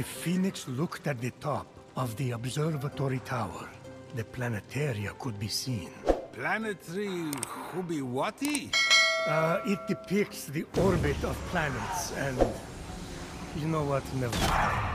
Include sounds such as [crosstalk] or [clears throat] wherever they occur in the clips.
If Fenyx looked at the top of the observatory tower, the planetaria could be seen. Planetary Hubiwati? Uh, it depicts the orbit of planets and... You know what? Never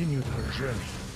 continued her journey,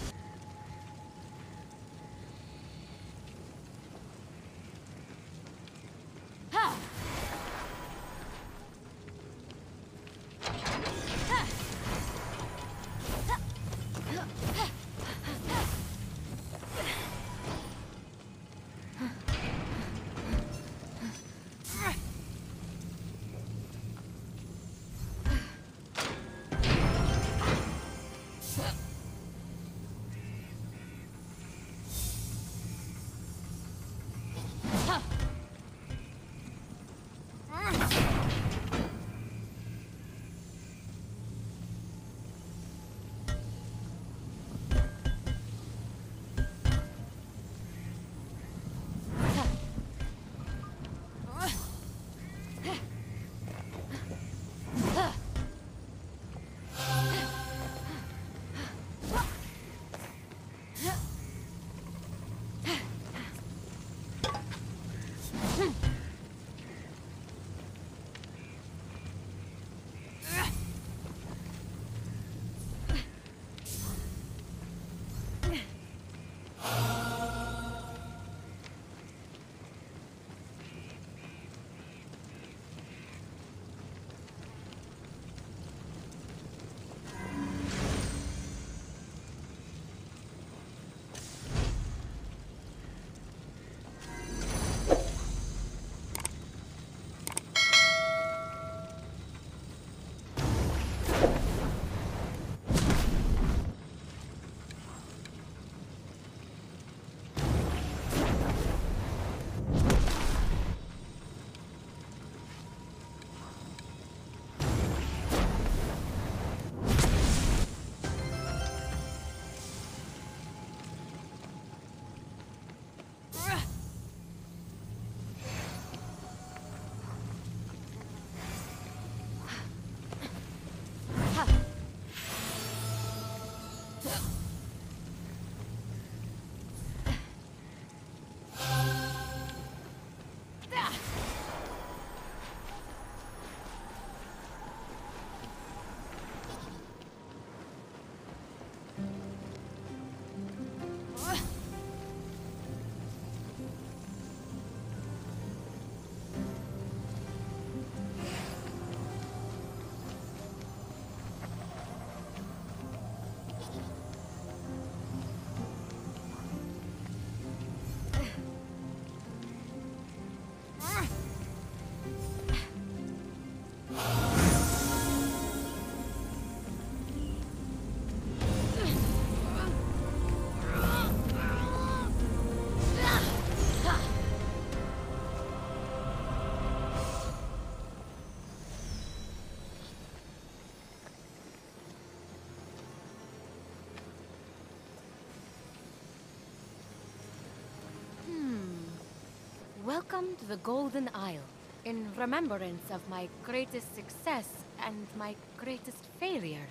Welcome to the Golden Isle. In remembrance of my greatest success and my greatest failure.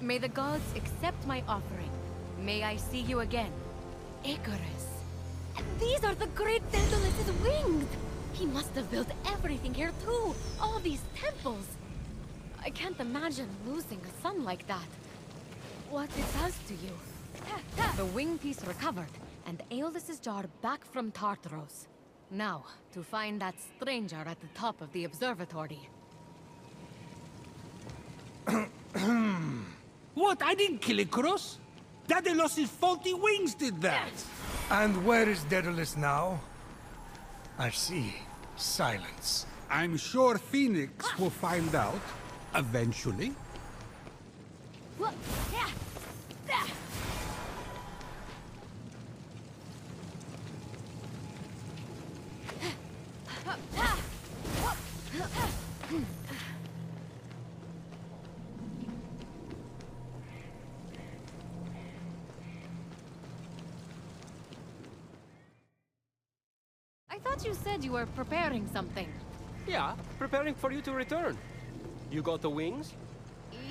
May the gods accept my offering. May I see you again. Icarus. And these are the great Daedalus' wings! He must have built everything here too! All these temples! I can't imagine losing a son like that. What it does to you. [laughs] The wing piece recovered, and Aeolus's jar back from Tartaros. Now, to find that stranger at the top of the observatory. [clears throat] What? I didn't kill Icarus. Daedalus' faulty wings did that. And where is Daedalus now? I see. Silence. I'm sure Fenyx will find out eventually. What? Yeah. Yeah. I thought you said you were preparing something. Yeah, preparing for you to return. You got the wings?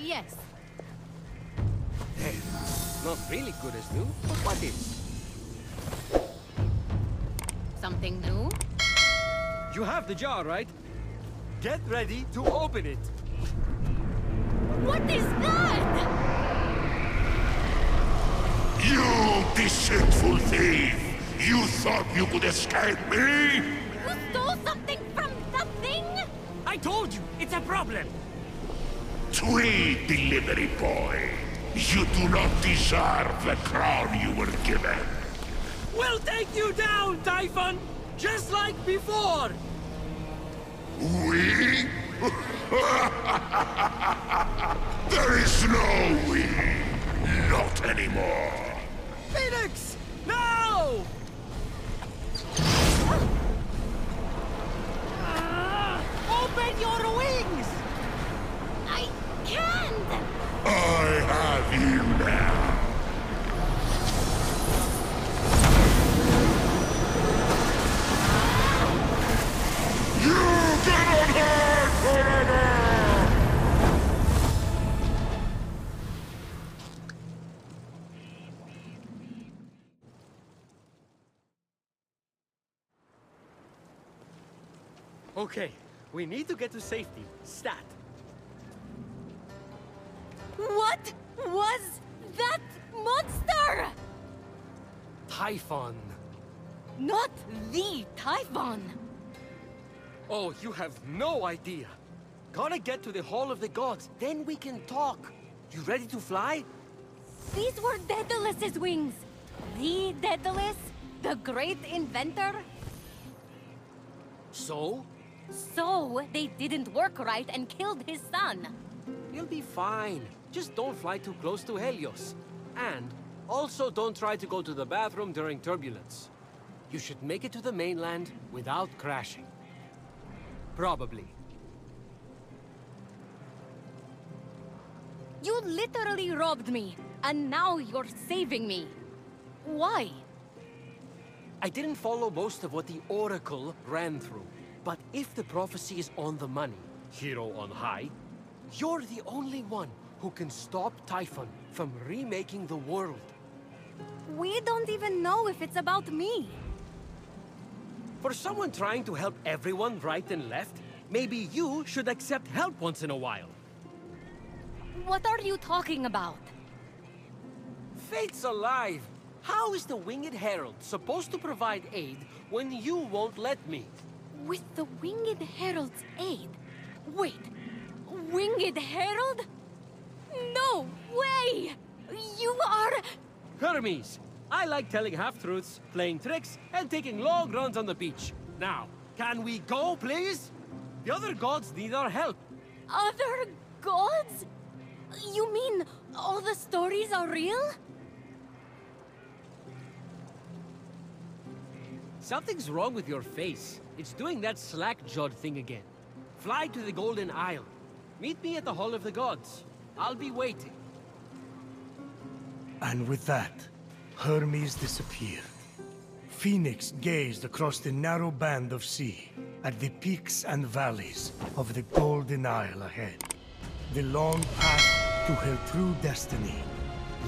Yes. Not really good as new, but what is? Something new? You have the jar, right? Get ready to open it. What is that? You deceitful thief! You thought you could escape me? I told you, it's a problem. Tweed delivery boy! You do not deserve the crown you were given. We'll take you down, Typhon! Just like before! We? [laughs] there is no we. Not anymore. Okay, we need to get to safety. Stat. What was that monster? Typhon. Not the Typhon. Oh, you have no idea. Gotta get to the Hall of the Gods, then we can talk. You ready to fly? These were Daedalus's wings. The Daedalus, the great inventor. So? So, they didn't work right and killed his son. You'll be fine. Just don't fly too close to Helios. And also don't try to go to the bathroom during turbulence. You should make it to the mainland without crashing. Probably. You literally robbed me, and now you're saving me. Why? I didn't follow most of what the Oracle ran through. But if the prophecy is on the money, hero on high, you're the only one who can stop Typhon from remaking the world. We don't even know if it's about me. For someone trying to help everyone right and left, maybe you should accept help once in a while. What are you talking about? Fate's alive! How is the Winged Herald supposed to provide aid when you won't let me? With the Winged Herald's aid? Wait, Winged Herald? No way! You are... Hermes, I like telling half-truths, playing tricks, and taking long runs on the beach. Now, can we go, please? The other gods need our help. other gods? You mean all the stories are real? Something's wrong with your face. It's doing that slack-jawed thing again. Fly to the Golden Isle. Meet me at the Hall of the Gods. I'll be waiting. And with that, Hermes disappeared. Fenyx gazed across the narrow band of sea, at the peaks and valleys of the Golden Isle ahead. The long path to her true destiny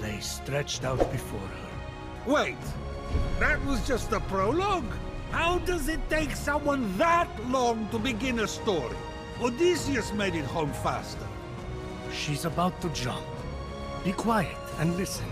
lay stretched out before her. Wait, that was just the prologue? How does it take someone that long to begin a story? Odysseus made it home faster. She's about to jump. Be quiet and listen.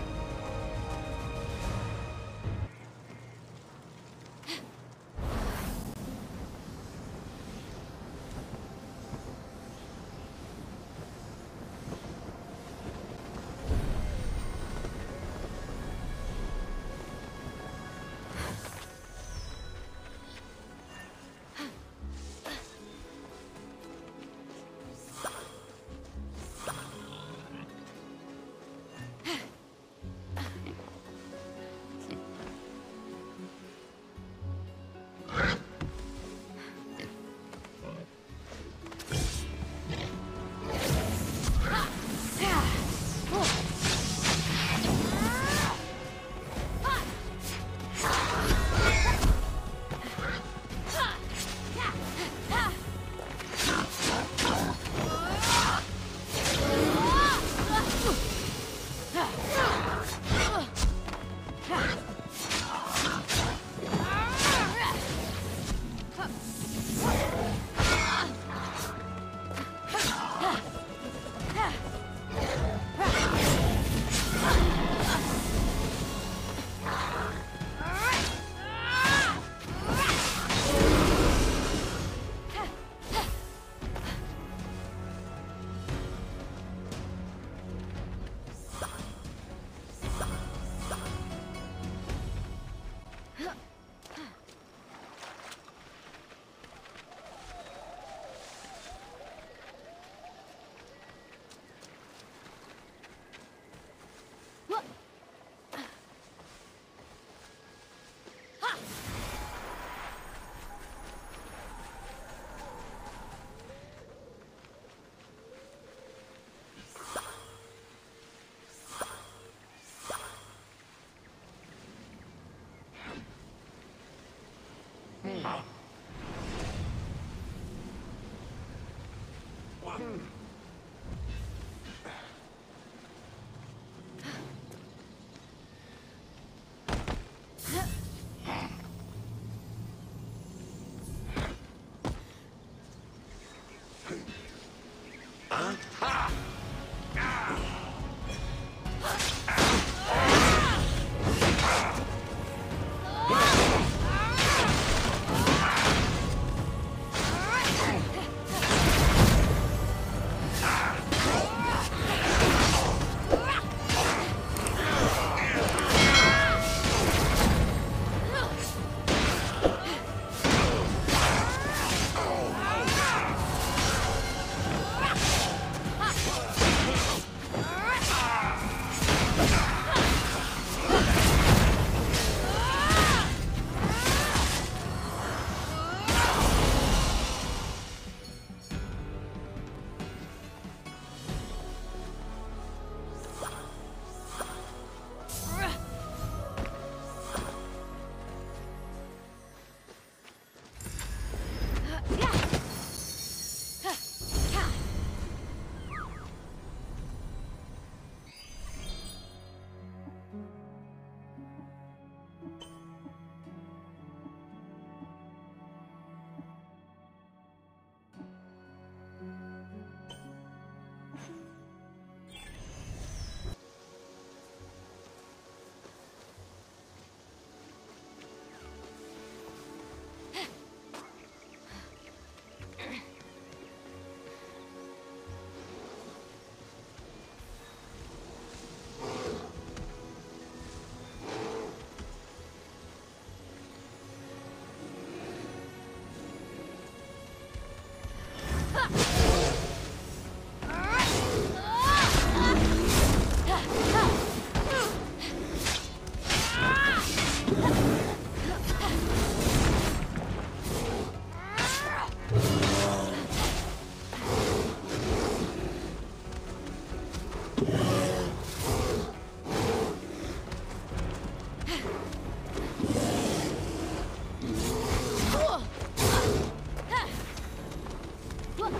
Huh? 我